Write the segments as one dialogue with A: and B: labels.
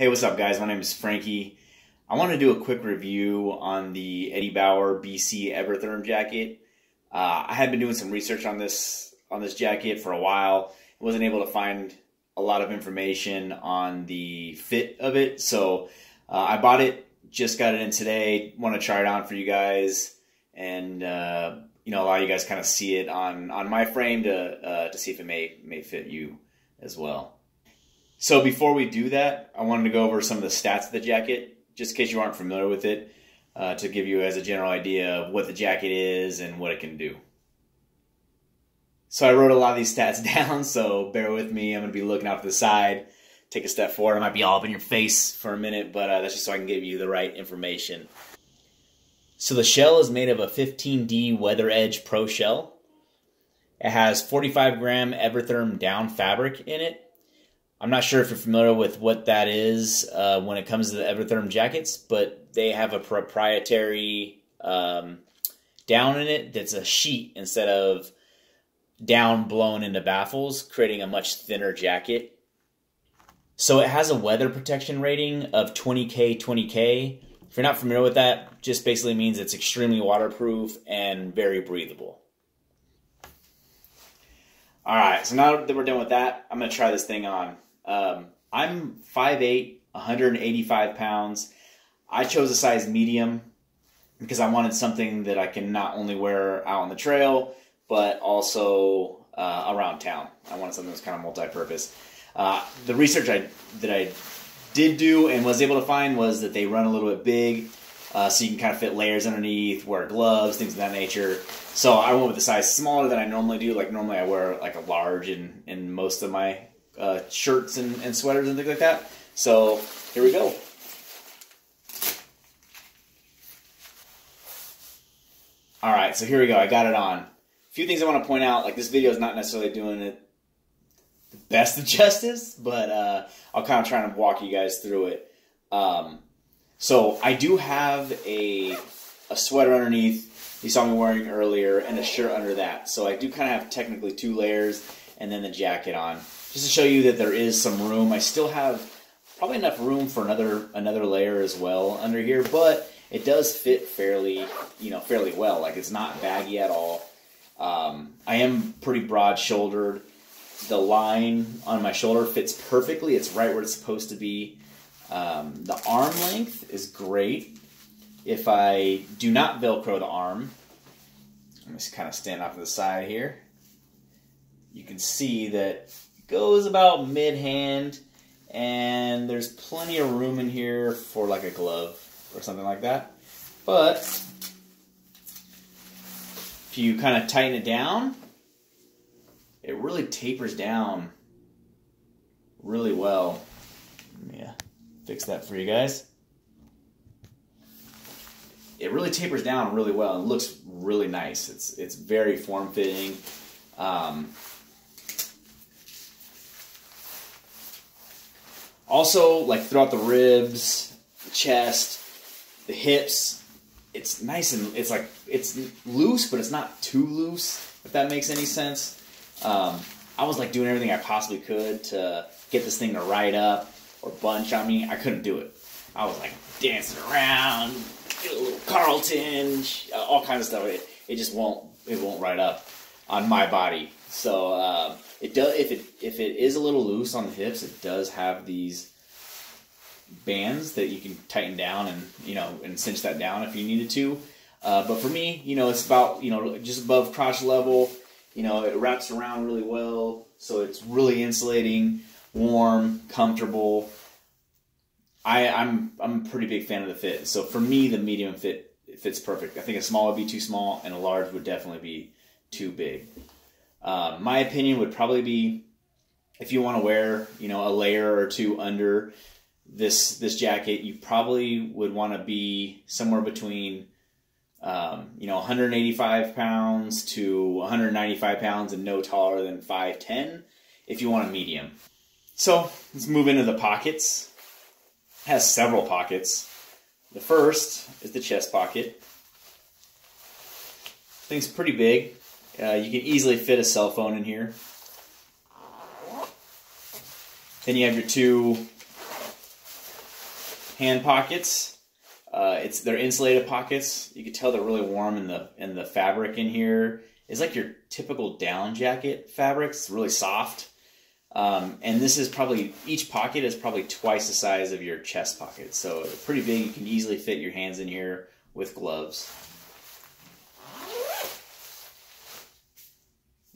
A: Hey, what's up, guys? My name is Frankie. I want to do a quick review on the Eddie Bauer BC Evertherm jacket. Uh, I had been doing some research on this on this jacket for a while. I wasn't able to find a lot of information on the fit of it, so uh, I bought it. Just got it in today. Want to try it on for you guys, and uh, you know allow you guys kind of see it on on my frame to uh, to see if it may may fit you as well. So before we do that, I wanted to go over some of the stats of the jacket, just in case you aren't familiar with it, uh, to give you as a general idea of what the jacket is and what it can do. So I wrote a lot of these stats down, so bear with me. I'm going to be looking out to the side, take a step forward. I might be all up in your face for a minute, but uh, that's just so I can give you the right information. So the shell is made of a 15D WeatherEdge Pro shell. It has 45 gram Evertherm down fabric in it I'm not sure if you're familiar with what that is uh, when it comes to the Evertherm jackets, but they have a proprietary um, down in it that's a sheet instead of down blown into baffles, creating a much thinner jacket. So it has a weather protection rating of 20K 20K. If you're not familiar with that, just basically means it's extremely waterproof and very breathable. All right, so now that we're done with that, I'm going to try this thing on. Um, I'm 5'8", 185 pounds. I chose a size medium because I wanted something that I can not only wear out on the trail, but also uh, around town. I wanted something that's kind of multi-purpose. Uh, the research I that I did do and was able to find was that they run a little bit big, uh, so you can kind of fit layers underneath, wear gloves, things of that nature. So I went with a size smaller than I normally do. Like normally I wear like a large in in most of my uh, shirts and, and sweaters and things like that. So here we go. All right, so here we go. I got it on. A few things I want to point out. Like this video is not necessarily doing it the best of justice, but uh, I'll kind of try and walk you guys through it. Um, so I do have a a sweater underneath. You saw me wearing earlier, and a shirt under that. So I do kind of have technically two layers, and then the jacket on just to show you that there is some room. I still have probably enough room for another another layer as well under here, but it does fit fairly, you know, fairly well. Like it's not baggy at all. Um, I am pretty broad shouldered. The line on my shoulder fits perfectly. It's right where it's supposed to be. Um, the arm length is great. If I do not Velcro the arm, me just kind of stand off to the side here. You can see that goes about mid hand, and there's plenty of room in here for like a glove or something like that. But if you kind of tighten it down, it really tapers down really well. Yeah, fix that for you guys. It really tapers down really well and looks really nice. It's it's very form fitting. Um, Also, like throughout the ribs, the chest, the hips, it's nice and it's like it's loose, but it's not too loose. If that makes any sense. Um, I was like doing everything I possibly could to get this thing to ride up or bunch on me. I couldn't do it. I was like dancing around, a little Carlton, all kinds of stuff. It, it just won't it won't ride up on my body. So uh, it does if it if it is a little loose on the hips, it does have these bands that you can tighten down and you know and cinch that down if you needed to. Uh, but for me, you know, it's about you know just above crotch level. You know, it wraps around really well, so it's really insulating, warm, comfortable. I, I'm I'm a pretty big fan of the fit. So for me, the medium fit fits perfect. I think a small would be too small, and a large would definitely be too big. Uh, my opinion would probably be if you want to wear, you know, a layer or two under this this jacket, you probably would want to be somewhere between, um, you know, 185 pounds to 195 pounds, and no taller than 5'10 if you want a medium. So let's move into the pockets. It has several pockets. The first is the chest pocket. Thing's pretty big. Uh, you can easily fit a cell phone in here. Then you have your two hand pockets. Uh, it's they're insulated pockets. You can tell they're really warm in the in the fabric in here. It's like your typical down jacket fabric. It's really soft. Um, and this is probably each pocket is probably twice the size of your chest pocket, so pretty big. You can easily fit your hands in here with gloves.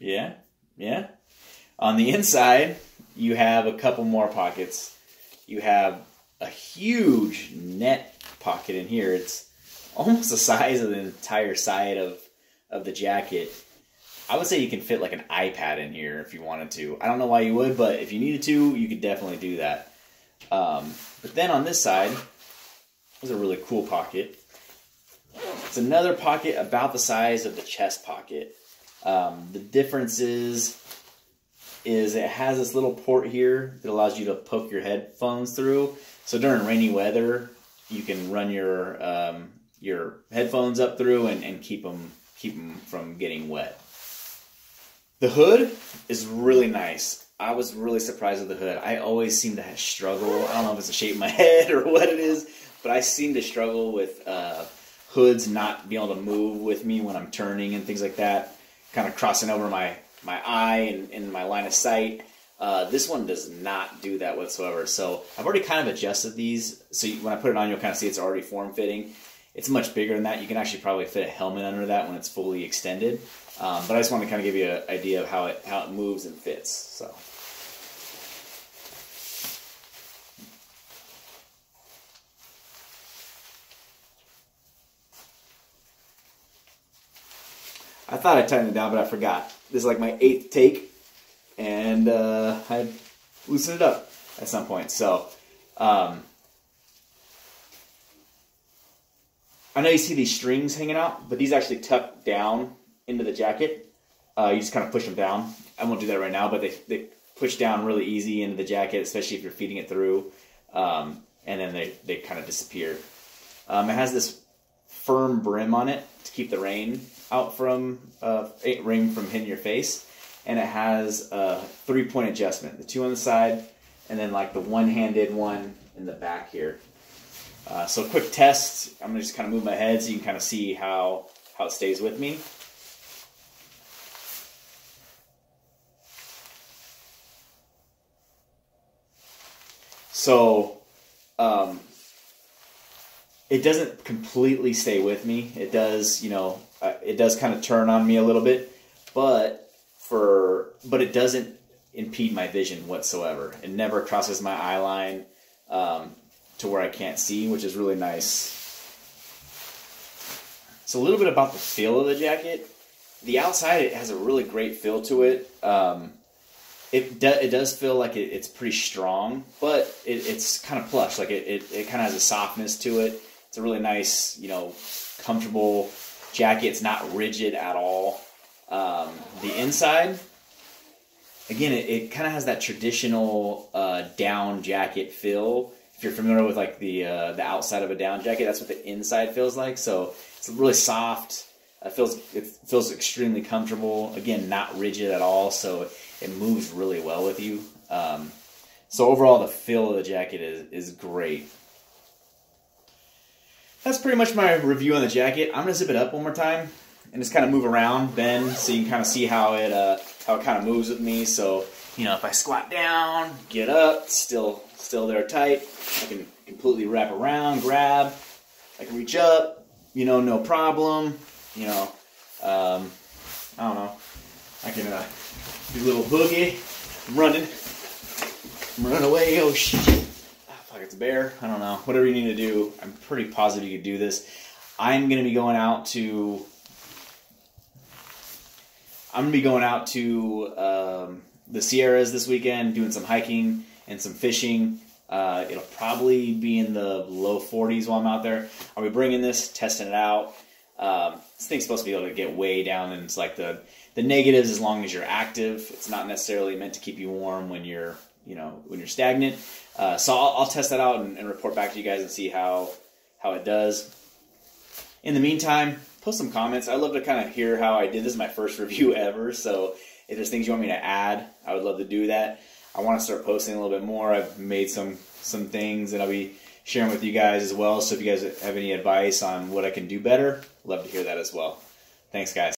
A: Yeah, yeah. On the inside, you have a couple more pockets. You have a huge net pocket in here. It's almost the size of the entire side of of the jacket. I would say you can fit like an iPad in here if you wanted to. I don't know why you would, but if you needed to, you could definitely do that. Um, but then on this side, is a really cool pocket. It's another pocket about the size of the chest pocket. Um, the difference is, is it has this little port here that allows you to poke your headphones through. So during rainy weather, you can run your um, your headphones up through and, and keep them keep them from getting wet. The hood is really nice. I was really surprised with the hood. I always seem to struggle. I don't know if it's the shape of my head or what it is, but I seem to struggle with uh, hoods not being able to move with me when I'm turning and things like that kind of crossing over my my eye and in my line of sight. Uh, this one does not do that whatsoever. So I've already kind of adjusted these. So you, when I put it on, you'll kind of see it's already form fitting. It's much bigger than that. You can actually probably fit a helmet under that when it's fully extended. Um, but I just want to kind of give you an idea of how it how it moves and fits. So. I thought I tightened it down, but I forgot. This is like my eighth take, and uh, I loosened it up at some point. So, um, I know you see these strings hanging out, but these actually tuck down into the jacket. Uh, you just kind of push them down. I won't do that right now, but they, they push down really easy into the jacket, especially if you're feeding it through, um, and then they, they kind of disappear. Um, it has this firm brim on it to keep the rain out from uh, ring from hitting your face, and it has a three point adjustment: the two on the side, and then like the one handed one in the back here. Uh, so quick test. I'm gonna just kind of move my head so you can kind of see how how it stays with me. So um, it doesn't completely stay with me. It does, you know, uh, it does kind of turn on me a little bit, but for but it doesn't impede my vision whatsoever. It never crosses my eye line um, to where I can't see, which is really nice. So a little bit about the feel of the jacket. The outside it has a really great feel to it. Um, it do, it does feel like it, it's pretty strong, but it, it's kind of plush. Like it, it, it kind of has a softness to it. It's a really nice, you know, comfortable jacket. It's not rigid at all. Um, the inside, again, it, it kind of has that traditional uh, down jacket feel. If you're familiar with like the uh, the outside of a down jacket, that's what the inside feels like. So it's really soft. It feels it feels extremely comfortable. Again, not rigid at all, so it moves really well with you. Um, so overall, the feel of the jacket is is great that's pretty much my review on the jacket. I'm gonna zip it up one more time and just kind of move around, bend, so you can kind of see how it uh, how it kind of moves with me. So you know, if I squat down, get up, still still there tight. I can completely wrap around, grab. I can reach up, you know, no problem. You know, um, I don't know. I can uh, do a little boogie. I'm running. I'm running away. Oh shit like it's a bear. I don't know. Whatever you need to do, I'm pretty positive you could do this. I'm going to be going out to. I'm going to be going out to um, the Sierras this weekend, doing some hiking and some fishing. Uh, it'll probably be in the low 40s while I'm out there. I'll be bringing this, testing it out. Um, this thing's supposed to be able to get way down, and it's like the the negatives as long as you're active. It's not necessarily meant to keep you warm when you're you know when you're stagnant. Uh, so I'll, I'll, test that out and, and, report back to you guys and see how how it does. In the meantime, post some comments. I'd love to kind of hear how I did. This is my first review ever, so if there's things you want me to add, I would love to do that. I want to start posting a little bit more. I've made some some things that I'll be sharing with you guys as well. So if you guys have any advice on what I can do better, love to hear that as well. Thanks, guys.